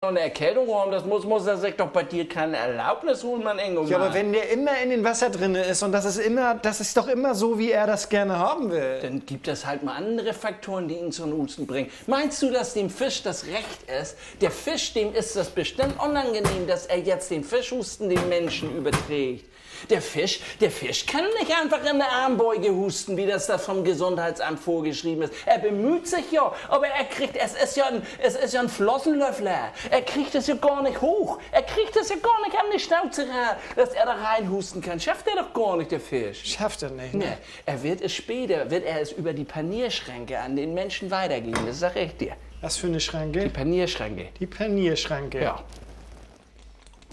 eine Erkältung haben, das muss, muss er sich doch bei dir keine Erlaubnis holen, mein Engel. Ja, aber wenn der immer in den Wasser drin ist und das ist immer, das ist doch immer so, wie er das gerne haben will. Dann gibt es halt mal andere Faktoren, die ihn zum Husten bringen. Meinst du, dass dem Fisch das Recht ist? Der Fisch, dem ist das bestimmt unangenehm, dass er jetzt den Fischhusten den Menschen überträgt. Der Fisch, der Fisch kann nicht einfach in der Armbeuge husten, wie das da vom Gesundheitsamt vorgeschrieben ist. Er bemüht sich ja, aber er kriegt, es ist ja ein, es ist ja ein Flossenlöffler. Er kriegt es ja gar nicht hoch. Er kriegt es ja gar nicht an die Schnauze ran, dass er da reinhusten kann. Schafft er doch gar nicht, der Fisch. Schafft er nicht. Ne? Nee, er wird es später, wird er es über die Panierschränke an den Menschen weitergeben. Das sag ich dir. Was für eine Die Schranke? Panierschränke. Die Panierschranke. Ja.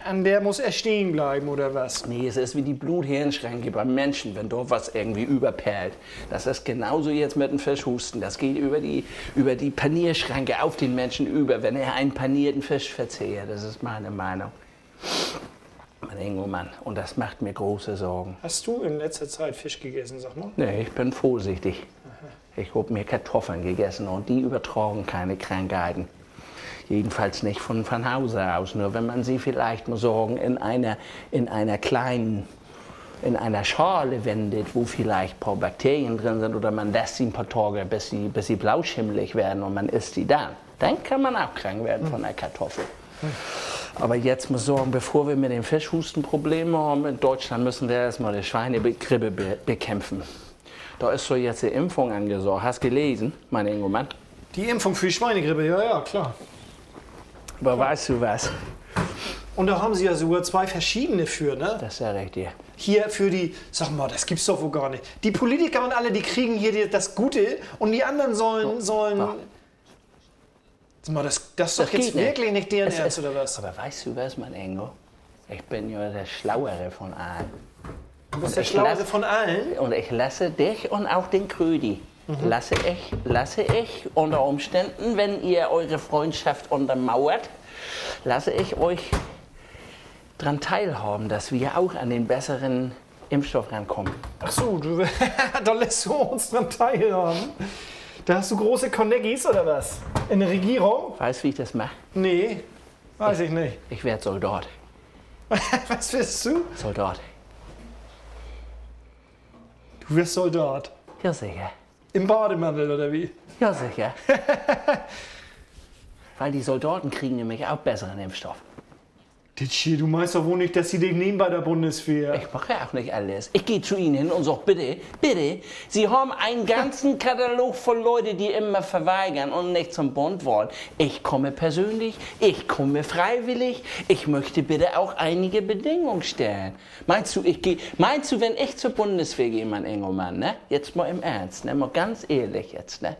An der muss er stehen bleiben, oder was? Nee, es ist wie die Bluthirnschränke beim Menschen, wenn dort was irgendwie überperlt. Das ist genauso jetzt mit dem Fischhusten. Das geht über die, über die Panierschranke auf den Menschen über, wenn er einen panierten Fisch verzehrt. Das ist meine Meinung. Mein Engelmann. Und das macht mir große Sorgen. Hast du in letzter Zeit Fisch gegessen, sag mal? Nee, ich bin vorsichtig. Ich habe mir Kartoffeln gegessen und die übertragen keine Krankheiten. Jedenfalls nicht von, von Hause aus. Nur wenn man sie vielleicht mal sorgen in einer, in einer kleinen, in einer Schale wendet, wo vielleicht ein paar Bakterien drin sind oder man lässt sie ein paar Tage, bis sie, bis sie blauschimmelig werden und man isst sie dann. Dann kann man auch krank werden von der Kartoffel. Aber jetzt muss ich sagen, bevor wir mit dem Fischhusten Probleme haben, in Deutschland müssen wir erstmal die Schweinegrippe be bekämpfen. Da ist so jetzt die Impfung angesagt. Hast gelesen, mein Engelmann? Die Impfung für die Schweinegrippe, ja, ja, klar. Aber weißt du was? Und da haben sie ja sogar zwei verschiedene für, ne? Das sage ich dir. Hier für die, sag mal, das gibt's doch wohl gar nicht. Die Politiker und alle, die kriegen hier die, das Gute und die anderen sollen, sollen. Ja. Sag mal, das, das ist doch Das jetzt geht nicht. wirklich nicht deren Es Ernst, ist- oder was? Aber weißt du was, mein Engel? Ich bin ja der Schlauere von allen. Du bist der ich Schlauste lass- von allen. Und ich lasse dich und auch den Krödi. Mhm. Lasse ich, lasse ich unter Umständen, wenn ihr eure Freundschaft untermauert, lasse ich euch daran teilhaben, dass wir auch an den besseren Impfstoff rankommen. Ach so, du, da lässt du uns dran teilhaben. Da hast du große Conneckies, oder was? In der Regierung? Weißt du, wie ich das mache? Nee, weiß ich nicht. Ich werde Soldat. Was willst du? Soldat. Du wirst Soldat. Ja, sicher. Im Bademantel, oder wie? Ja, sicher. Weil die Soldaten kriegen nämlich auch besseren Impfstoff. Ditschi, du meinst doch wohl nicht, dass sie dich nehmen bei der Bundeswehr. Ich mache ja auch nicht alles. Ich gehe zu Ihnen hin und sage, bitte, bitte, Sie haben einen ganzen Katalog von Leuten, die immer verweigern und nicht zum Bund wollen. Ich komme persönlich, ich komme freiwillig, ich möchte bitte auch einige Bedingungen stellen. Meinst du, ich gehe, meinst du, wenn ich zur Bundeswehr gehe, mein Engelmann, ne? Jetzt mal im Ernst, ne? Mal ganz ehrlich jetzt, ne?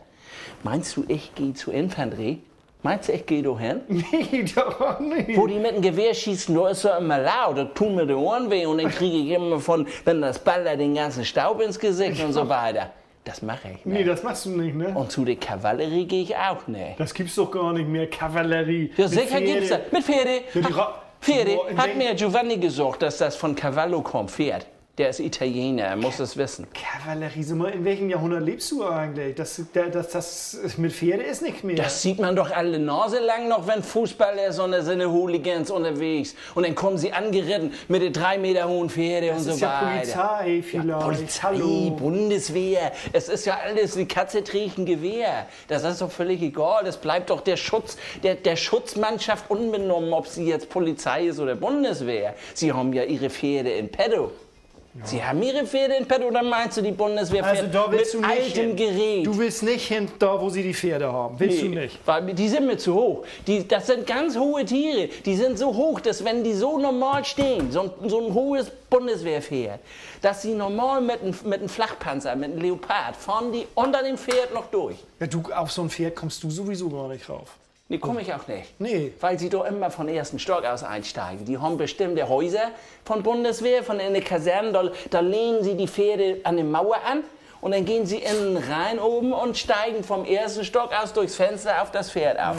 Meinst du, ich gehe zur Infanterie? Meinst du, ich gehe da hin? Nee, doch nicht. Wo die mit dem Gewehr schießen, da ist ja immer laut, da tun mir die Ohren weh und dann kriege ich immer von, wenn das ballert, den ganzen Staub ins Gesicht und so weiter. Das mache ich Nee, nicht. das machst du nicht, ne? Und zu der Kavallerie gehe ich auch nicht. Das gibt's doch gar nicht mehr. Kavallerie. Ja, sicher gibt's das. Mit Pferde. Ja, Pferde. Hat mir Giovanni gesagt, dass das von Cavallo kommt, Pferd. Der ist Italiener, er muss es wissen. Kavallerie, sag mal, in welchem Jahrhundert lebst du eigentlich? Das, der- das, das mit Pferde ist nicht mehr. Das sieht man doch alle Nase lang noch, wenn Fußball ist und da sind Hooligans unterwegs. Und dann kommen sie angeritten mit den drei Meter hohen Pferde und das so ist ja weiter. Polizei vielleicht. Polizei, Hallo. Bundeswehr, es ist ja alles, die Katze trägt ein Gewehr. Das ist doch völlig egal. Das bleibt doch der Schutz, der, der Schutzmannschaft unbenommen, ob sie jetzt Polizei ist oder Bundeswehr. Sie haben ja ihre Pferde in petto. Sie haben ihre Pferde in petto, oder meinst du, die Bundeswehr Also da willst mit du nicht altem hin. Gerät? Du willst nicht hin, da wo sie die Pferde haben. Willst du nicht? Weil die sind mir zu hoch. Die, das sind ganz hohe Tiere. Die sind so hoch, dass wenn die so normal stehen, so ein, so ein hohes Bundeswehrpferd, dass sie normal mit einem mit einem Flachpanzer, mit einem Leopard, fahren die unter dem Pferd noch durch. Ja, du, auf so ein Pferd kommst du sowieso gar nicht rauf. Nee, komme ich auch nicht. Nee. Weil sie doch immer von ersten Stock aus einsteigen. Die haben bestimmte Häuser von Bundeswehr, von den Kasernen, da, da lehnen sie die Pferde an die Mauer an. Und dann gehen sie innen rein oben und steigen vom ersten Stock aus durchs Fenster auf das Pferd auf.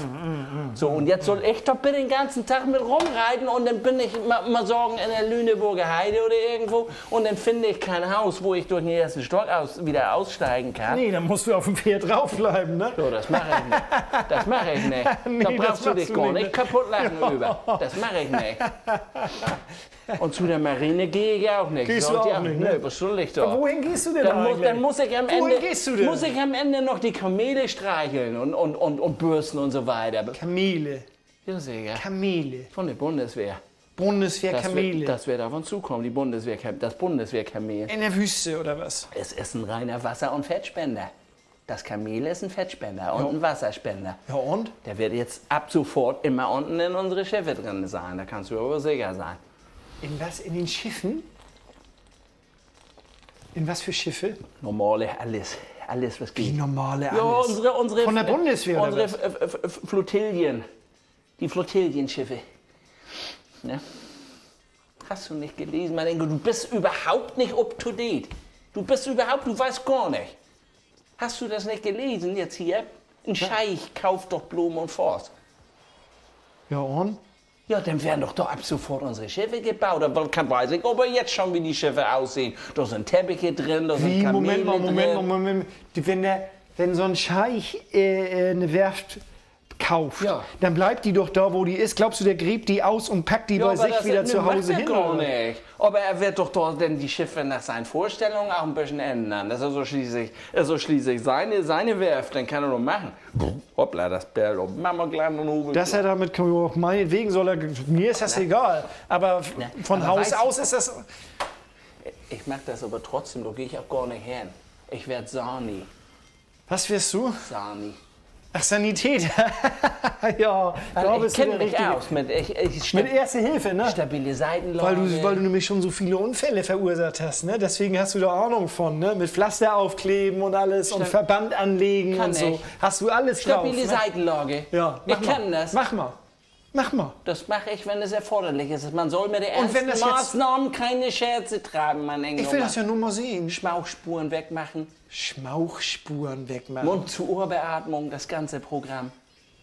So, und jetzt soll ich doch bitte den ganzen Tag mit rumreiten und dann bin ich mal, mal sagen in der Lüneburger Heide oder irgendwo und dann finde ich kein Haus, wo ich durch den ersten Stock aus, wieder aussteigen kann. Nee, dann musst du auf dem Pferd draufbleiben, ne? So, das mache ich nicht. Das mache ich nicht. Nee, da brauchst du dich gar nicht, nicht ne? kaputt lachen über. Das mache ich nicht. Und zu der Marine gehe ich auch nicht. Gehst du auch ja- nicht, ne? Nö, was soll ich da? Wohin gehst du denn Dann muss, dann muss ich am Wohin Ende, gehst du denn? muss ich am Ende noch die Kamele streicheln und, und, und, und bürsten und so weiter. Kamele. Ja, sicher. Kamele. Von der Bundeswehr. Bundeswehr Das das wird davon zukommen, die Bundeswehr, das Bundeswehrkamel. In der Wüste oder was? Es ist ein reiner Wasser- und Fettspender. Das Kamel ist ein Fettspender und ein Wasserspender. Ja und? Der wird jetzt ab sofort immer unten in unsere Schiffe drin sein. Da kannst du aber sicher sein. In was? In den Schiffen? In was für Schiffe? Normale, alles. Alles, was Die geht. normale Ja, alles. unsere, unsere, Von der Bundeswehr oder Unsere was? Flottillen. Die Flottillenschiffe. Ne? Hast du nicht gelesen, mein Engel? Du bist überhaupt nicht up to date. Du bist überhaupt, du weißt gar nicht. Hast du das nicht gelesen jetzt hier? Ein Scheich kauft doch Blumen und Forst. Ja und? Ja, dann werden doch da ab sofort unsere Schiffe gebaut. Aber kann weiß ich aber jetzt schon, wie die Schiffe aussehen. Da sind Teppiche drin, da sind? Kamele Moment mal, Moment drin. Moment mal. Die- Wenn, der, wenn so ein Scheich äh, äh, eine Werft kauft, Ja. dann bleibt die doch da, wo die ist. Glaubst du, der gräbt die aus und packt die bei aber sich wieder zu Hause hin? Gar nicht. Aber er wird doch dort denn die Schiffe nach seinen Vorstellungen auch ein bisschen ändern. Das ist so schließlich, ist so schließlich seine, seine Werft, dann kann er doch machen. Hoppla, das Bär, oh, Mama klein und Hubel. Dass er damit kann, auch meinetwegen soll er, mir ist das egal. Aber Ne, von aber Haus aus ist das. Ich mag das aber trotzdem, da gehe ich auch gar nicht hin. Ich werde Sani. Was wirst du? Sani. Ach, Sanitäter. ja, Also ich kenne mich aus mit, ich, ich, Mit Erste Hilfe, ne? stabile Seitenlage. Weil du, weil du nämlich schon so viele Unfälle verursacht hast, ne? Deswegen hast du da Ahnung von, ne? Mit Pflaster aufkleben und alles und Stab- Verband anlegen und so. ich. Hast du alles Stabile drauf, ne? Seitenlage. Ja, ich mach mal. kann das. Mach mal. Mach mal. Das mache ich, wenn es erforderlich ist. Man soll mit Und das jetzt- Maßnahmen keine Scherze tragen, mein Engel. Ich will das ja nur mal sehen. Schmauchspuren wegmachen. Schmauchspuren wegmachen. Mund-zu-Ohr-Beatmung, das ganze Programm.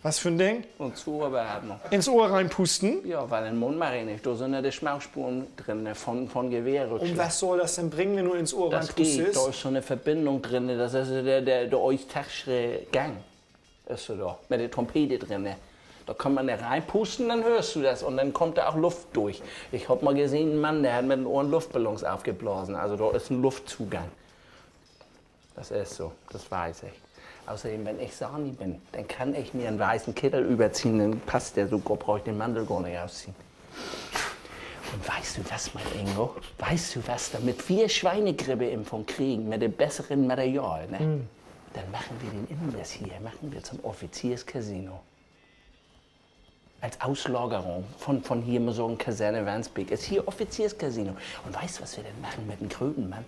Was für ein Ding? Mund-zu-Ohr-Beatmung. Ins Ohr reinpusten. Ja, weil den Mund mache ich nicht. Da sind ja die Schmauchspuren drin von, von Und Gewehrrückschlag. was soll das denn bringen, wenn du ins Ohr Das geht. Da reinpustest? ist so eine Verbindung drin. Das ist der, der, der eustachische Gang. Ist so da. Mit der Trompete drin. Da kann man da reinpusten, dann hörst du das und dann kommt da auch Luft durch. Ich habe mal gesehen, einen Mann, der hat mit den Ohren Luftballons aufgeblasen. Also da ist ein Luftzugang. Das ist so, das weiß ich. Außerdem, wenn ich Sani bin, dann kann ich mir einen weißen Kittel überziehen, dann passt der so, brauche ich den Mantel gar nicht ausziehen. Und weißt du was, mein Ingo? Weißt du was, damit wir Schweinegrippeimpfung kriegen mit dem besseren Material, ne? dann machen wir den Imbiss hier, machen wir zum Offizierscasino. Als Auslagerung von, von hier mal so ein Kaserne Wandsbek. Ist hier Offizierscasino. Und weißt du, was wir denn machen mit dem Krötenmann?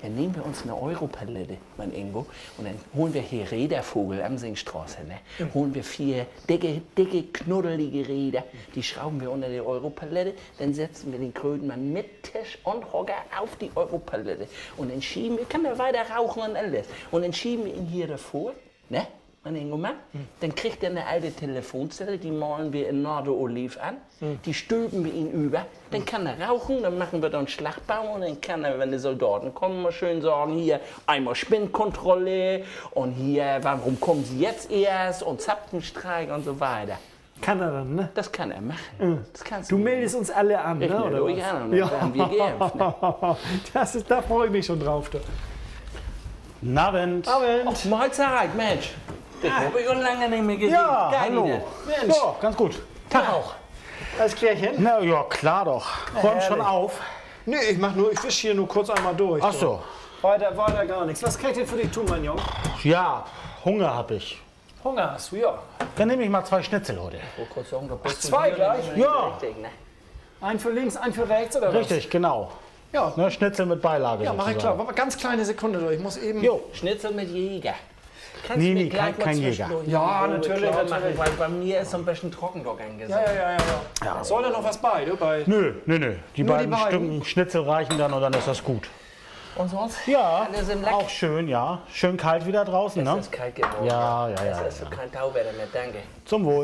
Dann nehmen wir uns eine Europalette, mein Ingo, und dann holen wir hier Rädervogel am Singstraße. Ne? Holen wir vier dicke, dicke, knuddelige Räder, die schrauben wir unter die Europalette, dann setzen wir den Krötenmann mit Tisch und Hocker auf die Europalette. Und dann schieben wir, kann der weiter rauchen und alles. Und dann schieben wir ihn hier davor, ne? Mein Ingo Mann, dann kriegt er eine alte Telefonzelle, die malen wir in Nordoliv an, die stülpen wir ihn über, dann kann er rauchen, dann machen wir da einen Schlachtbaum und dann kann er, wenn die Soldaten kommen, mal schön sagen, hier einmal Spinnkontrolle und hier, warum kommen sie jetzt erst und Zapfenstreik und so weiter. Kann er dann, ne? Das kann er machen. Das kannst Du meldest uns alle an, Ich ne? Oder euch was? an und dann werden wir geimpft, ne? das ist, da freue ich mich schon drauf. Du. Guten Abend. Abend. Mahlzeit, Mensch. Das habe ich schon lange nicht mehr gesehen. Ja, Geil, hallo. Mensch, Ja, ganz gut. Tag auch. alles klärchen? Na ja, klar doch. Räum schon auf. Nee, ich mach nur, ich wisch hier nur kurz einmal durch. Ach so. Weiter, weiter gar nichts. Was kann ich denn für dich tun, mein Junge? Ja, Hunger hab ich. Hunger hast du, ja. Dann nehme ich mal zwei Schnitzel heute. Oh, du zwei gleich? Ja. ne? Ein für links, ein für rechts, oder was? Richtig, genau. Ja, Ne, Schnitzel mit Beilage. ja mach ich klar. Warte mal, ganz kleine Sekunde durch. Ich muss eben... Jo. Schnitzel mit Jäger. Kannst Nee, nee, kein- kein Jäger. Ja, natürlich, klar natürlich. Weil bei mir ist so ein bisschen Trockendock angesagt. Ja, ja, ja, ja. ja. Soll da noch was bei, du? Bei Nö, nö, nö. Die Nur die beiden beiden? Stücken Schnitzel reichen dann und dann ist das gut. Und sonst? Ja, auch schön, ja. Schön kalt wieder draußen, Es ne? ist kalt geworden. Ja, ja, ja, Es ist ja. kein Tauwetter mehr, danke. Zum Wohl.